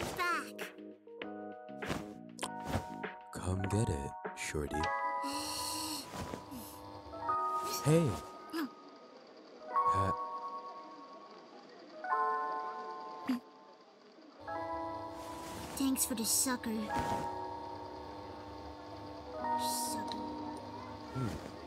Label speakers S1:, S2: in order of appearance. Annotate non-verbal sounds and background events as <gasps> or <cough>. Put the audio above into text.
S1: It back.
S2: Come get it, Shorty. <gasps> Hey.
S1: Thanks for the sucker. Sucker.
S2: hmm.